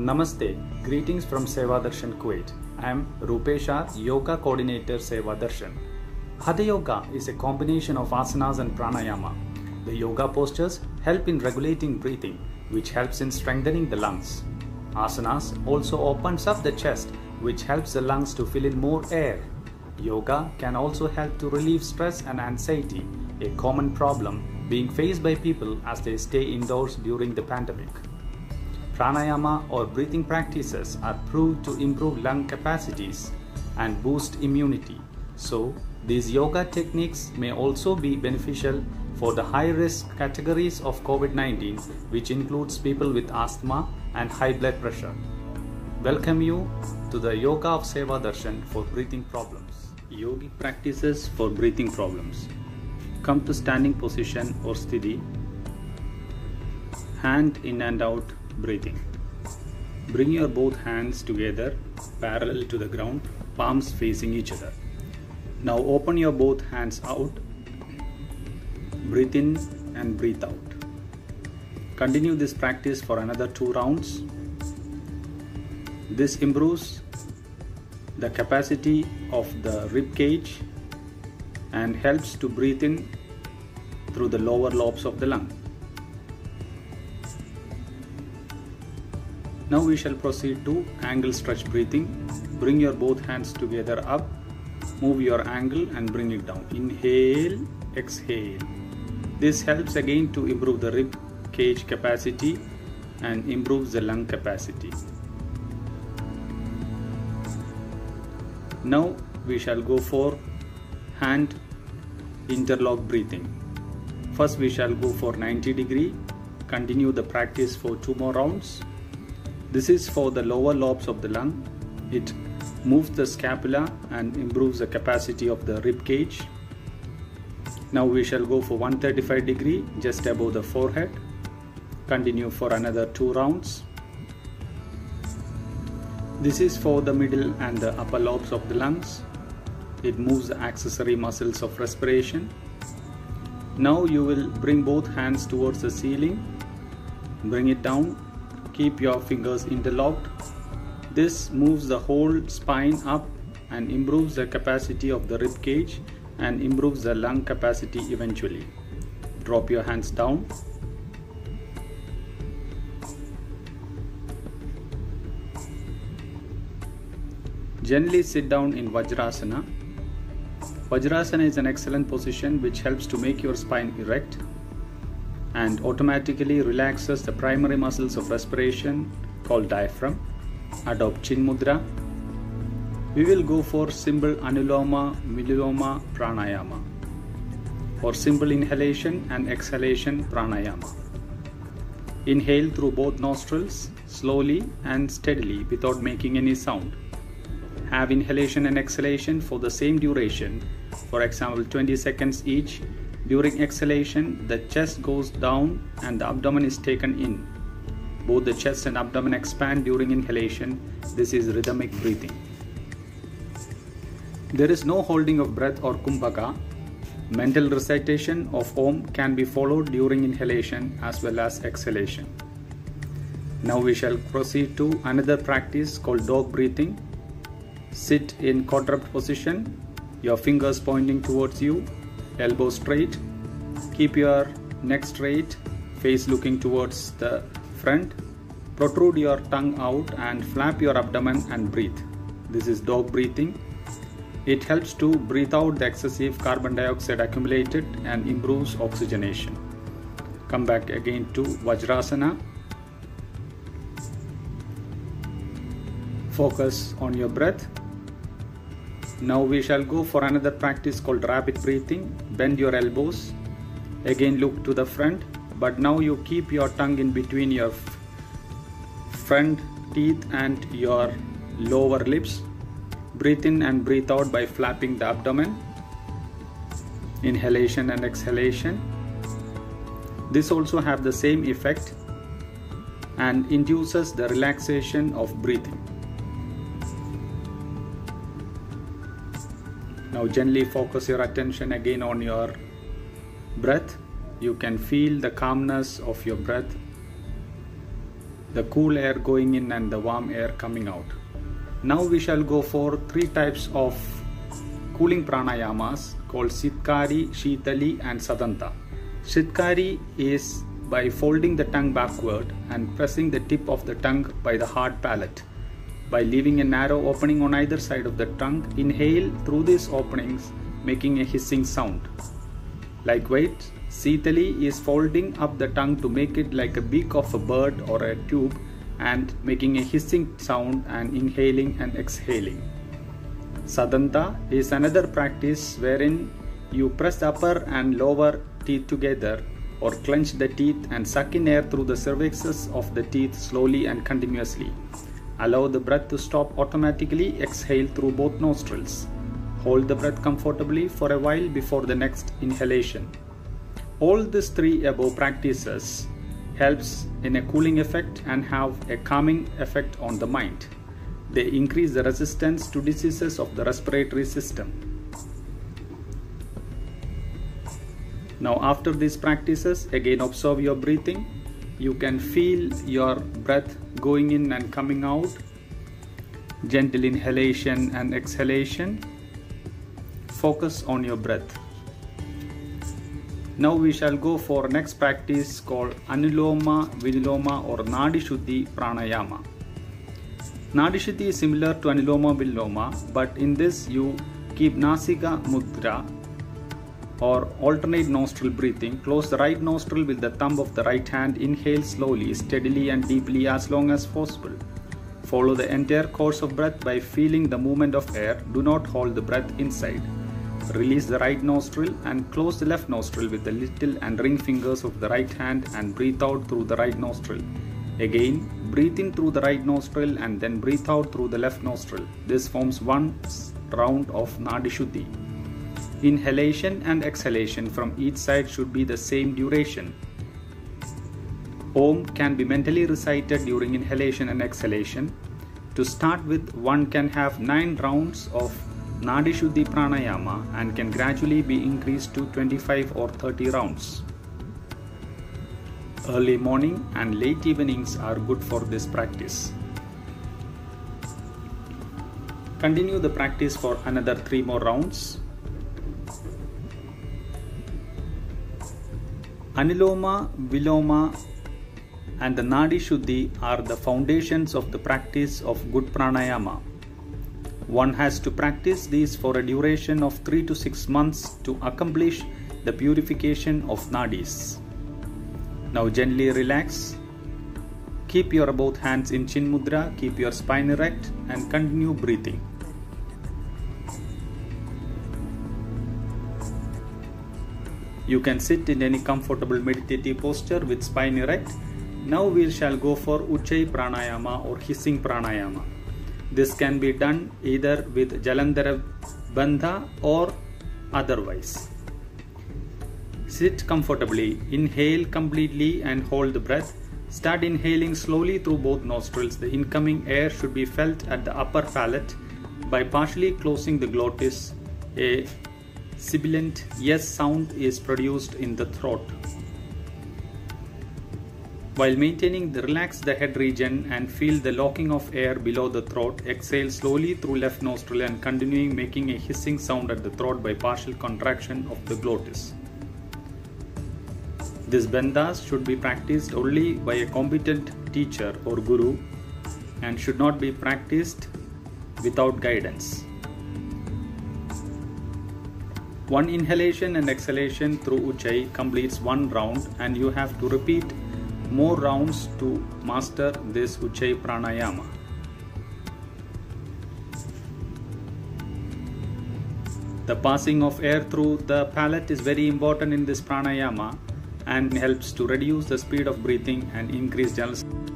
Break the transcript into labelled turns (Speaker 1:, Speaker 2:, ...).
Speaker 1: Namaste. Greetings from Seva Darshan Kuwait. I am Rupesha, Yoga Coordinator Seva Darshan. Hatha Yoga is a combination of asanas and pranayama. The yoga postures help in regulating breathing, which helps in strengthening the lungs. Asanas also opens up the chest, which helps the lungs to fill in more air. Yoga can also help to relieve stress and anxiety, a common problem being faced by people as they stay indoors during the pandemic. Pranayama or breathing practices are proved to improve lung capacities and boost immunity. So, these yoga techniques may also be beneficial for the high risk categories of COVID 19, which includes people with asthma and high blood pressure. Welcome you to the Yoga of Seva Darshan for breathing problems. Yogic practices for breathing problems. Come to standing position or sthiti. Hand in and out breathing. Bring your both hands together parallel to the ground, palms facing each other. Now open your both hands out. Breathe in and breathe out. Continue this practice for another two rounds. This improves the capacity of the rib cage and helps to breathe in through the lower lobes of the lung. Now we shall proceed to ankle stretch breathing. Bring your both hands together up. Move your ankle and bring it down. Inhale, exhale. This helps again to improve the rib cage capacity and improves the lung capacity. Now we shall go for hand interlock breathing. First we shall go for 90 degree. Continue the practice for two more rounds. This is for the lower lobes of the lung. It moves the scapula and improves the capacity of the rib cage. Now we shall go for 135 degree just above the forehead. Continue for another two rounds. This is for the middle and the upper lobes of the lungs. It moves the accessory muscles of respiration. Now you will bring both hands towards the ceiling. Bring it down keep your fingers interlocked. This moves the whole spine up and improves the capacity of the rib cage and improves the lung capacity eventually. Drop your hands down. Gently sit down in Vajrasana. Vajrasana is an excellent position which helps to make your spine erect and automatically relaxes the primary muscles of respiration called diaphragm. Adopt Chin Mudra. We will go for simple Anuloma Viloma Pranayama or simple inhalation and exhalation pranayama. Inhale through both nostrils slowly and steadily without making any sound. Have inhalation and exhalation for the same duration, for example 20 seconds each during exhalation, the chest goes down and the abdomen is taken in. Both the chest and abdomen expand during inhalation. This is rhythmic breathing. There is no holding of breath or kumbhaka. Mental recitation of Om can be followed during inhalation as well as exhalation. Now we shall proceed to another practice called dog breathing. Sit in quadruped position, your fingers pointing towards you elbow straight. Keep your neck straight face looking towards the front. Protrude your tongue out and flap your abdomen and breathe. This is dog breathing. It helps to breathe out the excessive carbon dioxide accumulated and improves oxygenation. Come back again to vajrasana. Focus on your breath now we shall go for another practice called rabbit breathing. Bend your elbows. Again look to the front. But now you keep your tongue in between your front teeth and your lower lips. Breathe in and breathe out by flapping the abdomen. Inhalation and exhalation. This also have the same effect and induces the relaxation of breathing. Now gently focus your attention again on your breath. You can feel the calmness of your breath. the cool air going in and the warm air coming out. Now we shall go for three types of cooling pranayamas called Sitkari, Shitali and Sadanta. Sitkari is by folding the tongue backward and pressing the tip of the tongue by the hard palate. By leaving a narrow opening on either side of the tongue, inhale through these openings, making a hissing sound. Likewise, Sitali is folding up the tongue to make it like a beak of a bird or a tube and making a hissing sound and inhaling and exhaling. Sadanta is another practice wherein you press upper and lower teeth together or clench the teeth and suck in air through the cervixes of the teeth slowly and continuously. Allow the breath to stop automatically, exhale through both nostrils. Hold the breath comfortably for a while before the next inhalation. All these three above practices helps in a cooling effect and have a calming effect on the mind. They increase the resistance to diseases of the respiratory system. Now after these practices again observe your breathing. You can feel your breath going in and coming out. Gentle inhalation and exhalation. Focus on your breath. Now we shall go for next practice called Anuloma Viloma or Nadi Shuddhi Pranayama. Nadi Shuddhi is similar to Anuloma Viloma but in this you keep Nasika Mudra or alternate nostril breathing. Close the right nostril with the thumb of the right hand. Inhale slowly, steadily and deeply as long as possible. Follow the entire course of breath by feeling the movement of air. Do not hold the breath inside. Release the right nostril and close the left nostril with the little and ring fingers of the right hand and breathe out through the right nostril. Again, breathe in through the right nostril and then breathe out through the left nostril. This forms one round of Nadi Shuddhi. Inhalation and exhalation from each side should be the same duration. Om can be mentally recited during inhalation and exhalation. To start with, one can have 9 rounds of Nadi Shuddhi Pranayama and can gradually be increased to 25 or 30 rounds. Early morning and late evenings are good for this practice. Continue the practice for another 3 more rounds. Anuloma, Viloma, and the Nadi Shuddhi are the foundations of the practice of good pranayama. One has to practice these for a duration of 3 to 6 months to accomplish the purification of nadis. Now gently relax. Keep your both hands in chin mudra, keep your spine erect and continue breathing. You can sit in any comfortable meditative posture with spine erect. Now we shall go for Ujjayi Pranayama or hissing Pranayama. This can be done either with Jalandhara Bandha or otherwise. Sit comfortably, inhale completely and hold the breath. Start inhaling slowly through both nostrils. The incoming air should be felt at the upper palate by partially closing the glottis. A sibilant yes sound is produced in the throat. While maintaining the relax the head region and feel the locking of air below the throat, exhale slowly through left nostril and continuing making a hissing sound at the throat by partial contraction of the glottis. This bandhas should be practiced only by a competent teacher or guru and should not be practiced without guidance. One inhalation and exhalation through Ujjayi completes one round and you have to repeat more rounds to master this Ujjayi Pranayama. The passing of air through the palate is very important in this pranayama and helps to reduce the speed of breathing and increase general